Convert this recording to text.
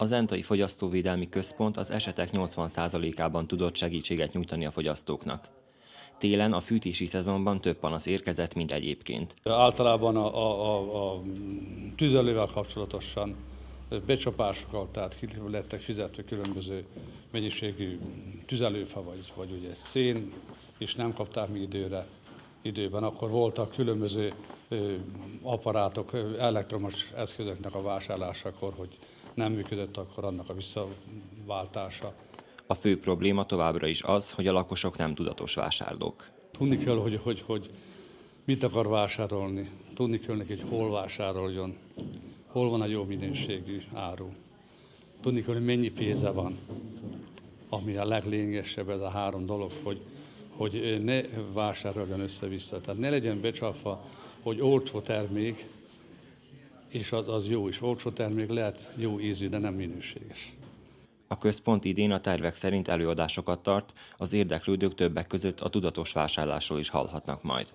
A Zentai Fogyasztóvédelmi Központ az esetek 80%-ában tudott segítséget nyújtani a fogyasztóknak. Télen a fűtési szezonban több panasz érkezett, mint egyébként. Általában a, a, a, a tüzelővel kapcsolatosan becsapásokkal, tehát lettek fizetve különböző mennyiségű tüzelőfa, vagy, vagy ugye szén, és nem kapták mi időre, időben. Akkor voltak különböző ö, elektromos eszközöknek a vásárlásakor, hogy nem működött akkor annak a visszaváltása. A fő probléma továbbra is az, hogy a lakosok nem tudatos vásárlók. Tudni kell, hogy, hogy, hogy mit akar vásárolni. Tudni kell neki, hogy hol vásároljon, hol van a jó minőségű áru. Tudni kell, hogy mennyi pénze van, ami a leglényegesebb ez a három dolog, hogy, hogy ne vásároljon össze-vissza. Tehát ne legyen becsapva, hogy olcsó termék, és az, az jó is. Olcsó termék lehet jó ízű, de nem minőséges. A központ idén a tervek szerint előadásokat tart, az érdeklődők többek között a tudatos vásárlásról is hallhatnak majd.